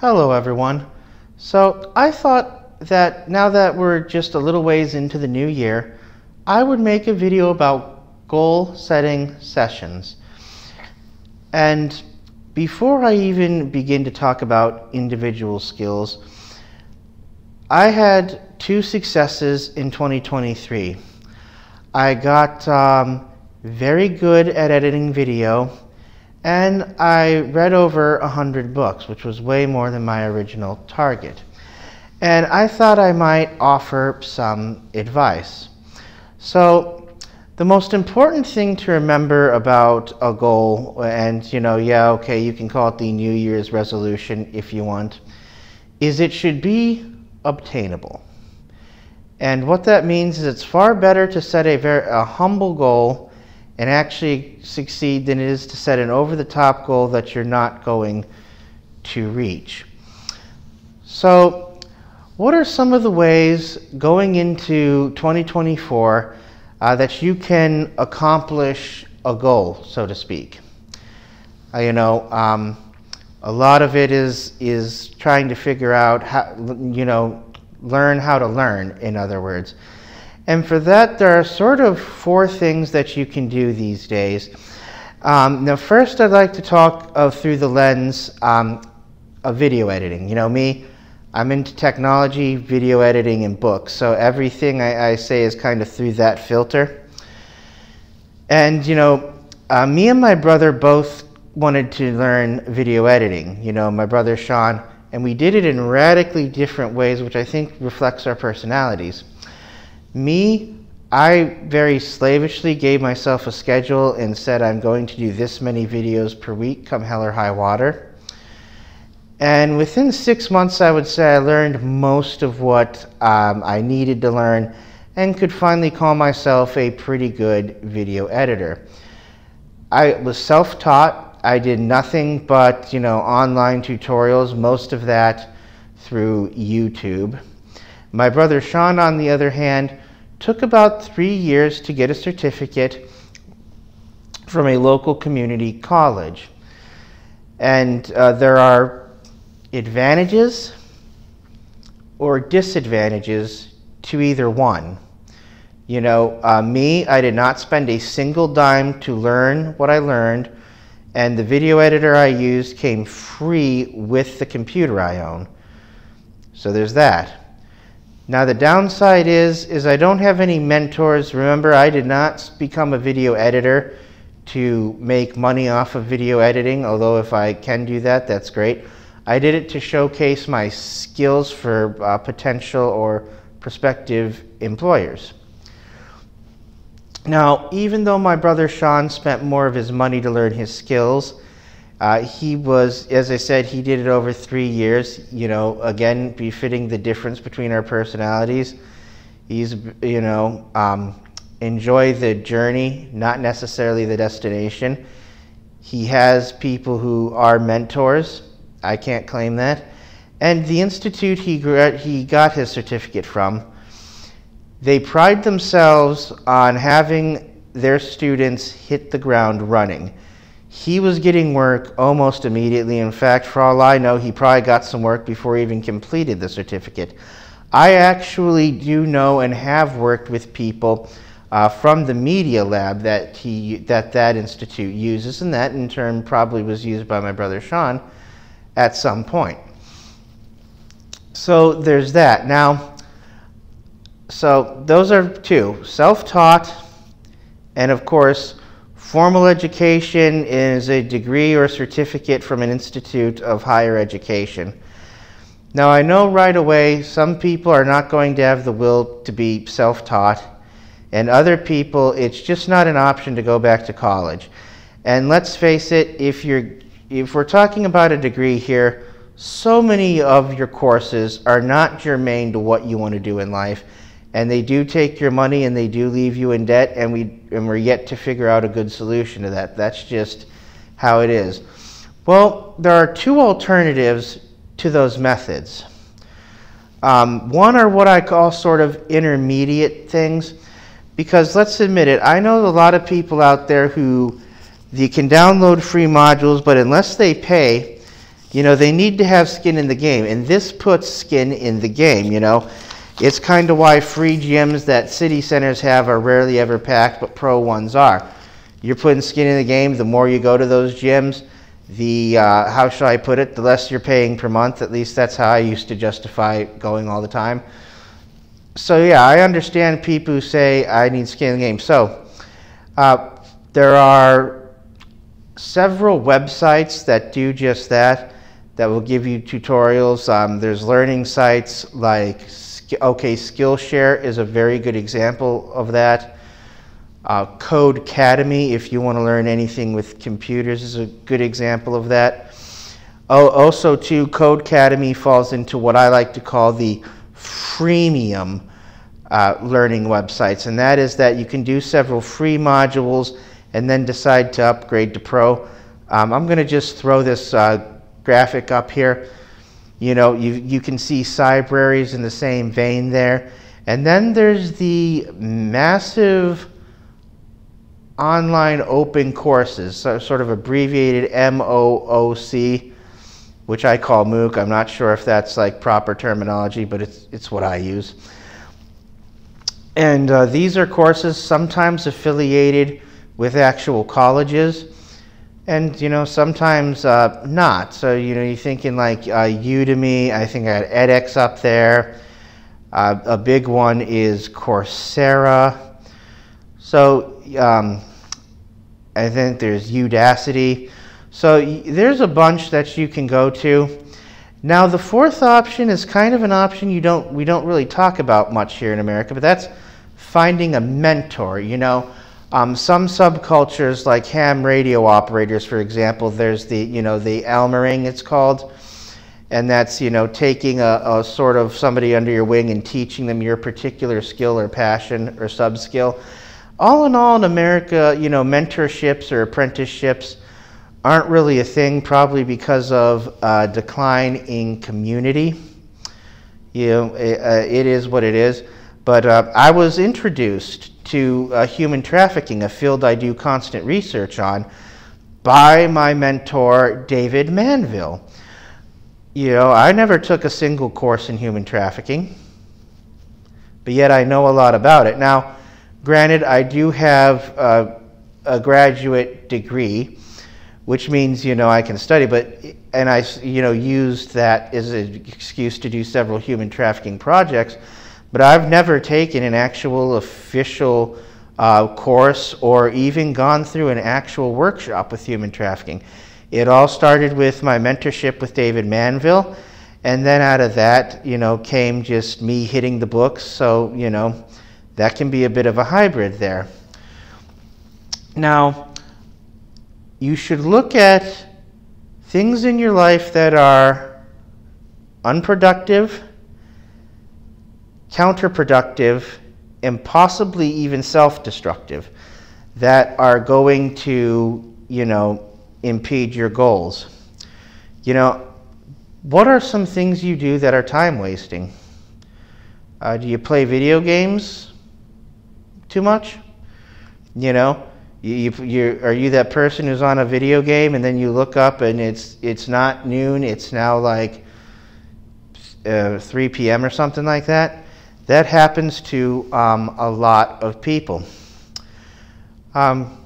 Hello, everyone. So, I thought that now that we're just a little ways into the new year, I would make a video about goal setting sessions. And before I even begin to talk about individual skills, I had two successes in 2023. I got um, very good at editing video and I read over 100 books, which was way more than my original target. And I thought I might offer some advice. So, the most important thing to remember about a goal, and you know, yeah, okay, you can call it the New Year's resolution if you want, is it should be obtainable. And what that means is it's far better to set a very a humble goal and actually succeed than it is to set an over the top goal that you're not going to reach. So, what are some of the ways going into 2024 uh, that you can accomplish a goal, so to speak? Uh, you know, um, a lot of it is is trying to figure out how, you know, learn how to learn. In other words, and for that, there are sort of four things that you can do these days. Um, now, first, I'd like to talk of through the lens um, of video editing. You know, me, I'm into technology, video editing, and books. So everything I, I say is kind of through that filter. And, you know, uh, me and my brother both wanted to learn video editing. You know, my brother Sean, and we did it in radically different ways, which I think reflects our personalities. Me, I very slavishly gave myself a schedule and said I'm going to do this many videos per week, come hell or high water. And within six months, I would say I learned most of what um, I needed to learn and could finally call myself a pretty good video editor. I was self taught. I did nothing but, you know, online tutorials, most of that through YouTube. My brother Sean, on the other hand, took about three years to get a certificate from a local community college. And uh, there are advantages or disadvantages to either one. You know, uh, me, I did not spend a single dime to learn what I learned, and the video editor I used came free with the computer I own. So there's that. Now the downside is, is I don't have any mentors. Remember, I did not become a video editor to make money off of video editing, although if I can do that, that's great. I did it to showcase my skills for uh, potential or prospective employers. Now, even though my brother Sean spent more of his money to learn his skills, uh, he was, as I said, he did it over three years. You know, again, befitting the difference between our personalities. He's, you know, um, enjoy the journey, not necessarily the destination. He has people who are mentors. I can't claim that. And the institute he, he got his certificate from, they pride themselves on having their students hit the ground running he was getting work almost immediately. In fact, for all I know, he probably got some work before he even completed the certificate. I actually do know and have worked with people uh, from the media lab that he that that institute uses, and that in turn probably was used by my brother Sean at some point. So there's that. Now, so those are two: self-taught, and of course Formal education is a degree or certificate from an institute of higher education. Now, I know right away some people are not going to have the will to be self taught, and other people, it's just not an option to go back to college. And let's face it, if, you're, if we're talking about a degree here, so many of your courses are not germane to what you want to do in life and they do take your money and they do leave you in debt and we and we're yet to figure out a good solution to that. That's just how it is. Well there are two alternatives to those methods. Um, one are what i call sort of intermediate things because let's admit it i know a lot of people out there who they can download free modules but unless they pay You know, they need to have skin in the game, and this puts skin in the game, you know. It's kind of why free gyms that city centers have are rarely ever packed, but pro ones are. You're putting skin in the game. The more you go to those gyms, the uh, how should I put it? The less you're paying per month. At least that's how I used to justify going all the time. So yeah, I understand people who say I need skin in the game. So uh, there are several websites that do just that. That will give you tutorials. Um, there's learning sites like OK Skillshare is a very good example of that. Uh, Codecademy, if you want to learn anything with computers, is a good example of that. Oh, also, too, Codecademy falls into what I like to call the freemium uh, learning websites, and that is that you can do several free modules and then decide to upgrade to pro. Um, I'm going to just throw this uh, graphic up here. You know, you, you can see Cybraries in the same vein there. And then there's the massive online open courses, so sort of abbreviated MOOC, which I call MOOC. I'm not sure if that's like proper terminology, but it's, it's what I use. And uh, these are courses sometimes affiliated with actual colleges and you know sometimes uh, not. So you know you're thinking like uh, Udemy. I think I had edX up there. Uh, a big one is Coursera. So um, I think there's Udacity. So there's a bunch that you can go to. Now the fourth option is kind of an option you don't we don't really talk about much here in America, but that's finding a mentor. You know, um, some subcultures, like ham radio operators, for example, there's the you know the Elmering it's called, and that's you know taking a, a sort of somebody under your wing and teaching them your particular skill or passion or sub skill. All in all, in America, you know, mentorships or apprenticeships aren't really a thing, probably because of uh, decline in community. You know, it, uh, it is what it is. But uh, I was introduced to uh, human trafficking, a field I do constant research on, by my mentor, David Manville. You know, I never took a single course in human trafficking, but yet I know a lot about it. Now, granted, I do have uh, a graduate degree, which means, you know, I can study, but, and I, you know, used that as an excuse to do several human trafficking projects but I've never taken an actual official uh, course or even gone through an actual workshop with human trafficking. It all started with my mentorship with David Manville, and then out of that, you know, came just me hitting the books. So, you know, that can be a bit of a hybrid there. Now, you should look at things in your life that are unproductive counterproductive, and possibly even self-destructive that are going to, you know, impede your goals. You know, what are some things you do that are time wasting? Uh, do you play video games too much? You know, you, you, are you that person who's on a video game and then you look up and it's it's not noon, it's now like uh, 3 p.m. or something like that? That happens to um, a lot of people. Um,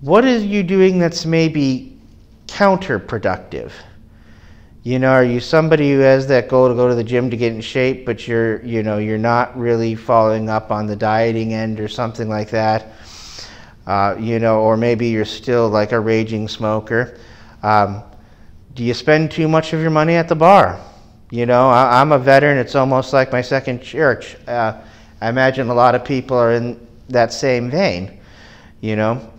what are you doing that's maybe counterproductive? You know, are you somebody who has that goal to go to the gym to get in shape, but you're, you know, you're not really following up on the dieting end or something like that? Uh, you know, or maybe you're still like a raging smoker. Um, do you spend too much of your money at the bar? You know, I, am a veteran. It's almost like my second church. Uh, I imagine a lot of people are in that same vein. You know,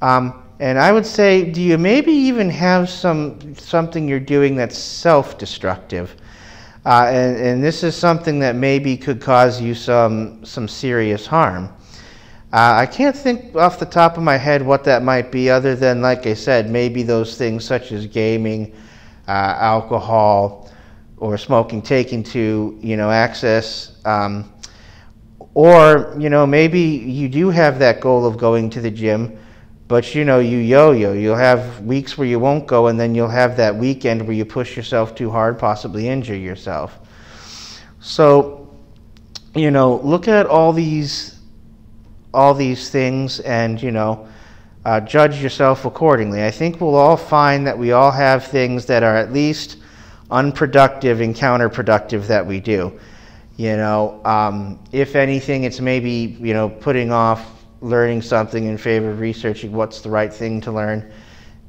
um, and I would say, do you maybe even have some something you're doing that's self-destructive? Uh, and, and, this is something that maybe could cause you some some serious harm. Uh, I can't think off the top of my head what that might be, other than, like I said, maybe those things such as gaming, uh, alcohol, or smoking taken to you know access um, or you know maybe you do have that goal of going to the gym But you know, you yo yo. You'll have weeks where you won't go, and then you'll have that weekend where you push yourself too hard, possibly injure yourself. So, you know, look at all these all these things and, you know, uh, judge yourself accordingly. I think we'll all find that we all have things that are at least unproductive and counterproductive that we do. You know, um, if anything, it's maybe, you know, putting off learning something in favor of researching what's the right thing to learn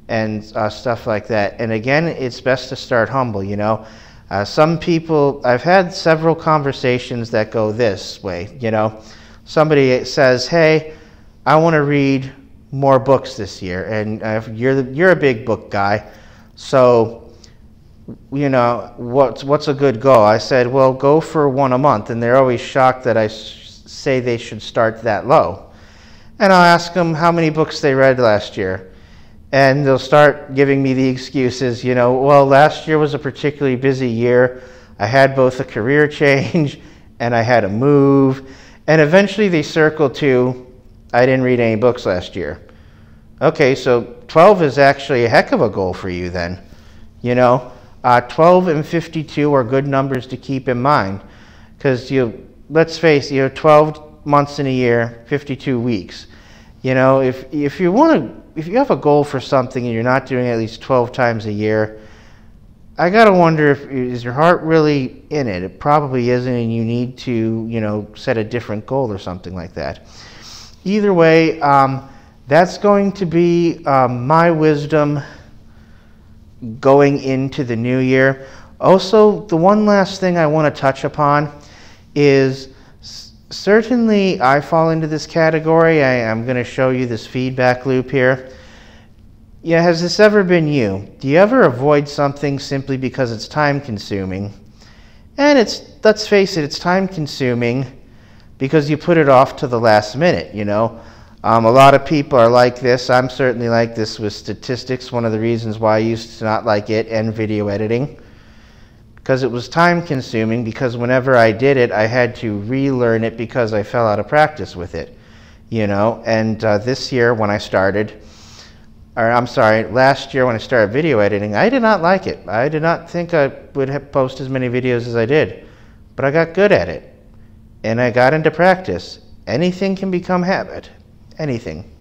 and uh, stuff like that. And again, it's best to start humble, you know. Uh, some people, I've had several conversations that go this way, you know. Somebody says, hey, I want to read more books this year, and uh, you're, the, you're a big book guy, so you know, what's, what's a good goal? I said, well, go for one a month. And they're always shocked that I say they should start that low. And I'll ask them how many books they read last year. And they'll start giving me the excuses, you know, well, last year was a particularly busy year. I had both a career change and I had a move. And eventually they circle to, I didn't read any books last year. Okay, so 12 is actually a heck of a goal for you then. You know, uh, 12 and 52 are good numbers to keep in mind because you let's face it, you know, 12 months in a year, 52 weeks. You know, if if you want to, if you have a goal for something and you're not doing it at least 12 times a year, I gotta wonder if is your heart really in it? It probably isn't, and you need to, you know, set a different goal or something like that. Either way, um, that's going to be um, my wisdom going into the new year. Also, the one last thing I want to touch upon is certainly I fall into this category. I, am going to show you this feedback loop here. Yeah, has this ever been you? Do you ever avoid something simply because it's time consuming? And it's, let's face it, it's time consuming because you put it off to the last minute, you know. Um, a lot of people are like this. I'm certainly like this with statistics. One of the reasons why I used to not like it and video editing. Because it was time consuming, because whenever I did it, I had to relearn it because I fell out of practice with it. You know, and uh, this year when I started, or I'm sorry, last year when I started video editing, I did not like it. I did not think I would post as many videos as I did. But I got good at it. And I got into practice. Anything can become habit anything.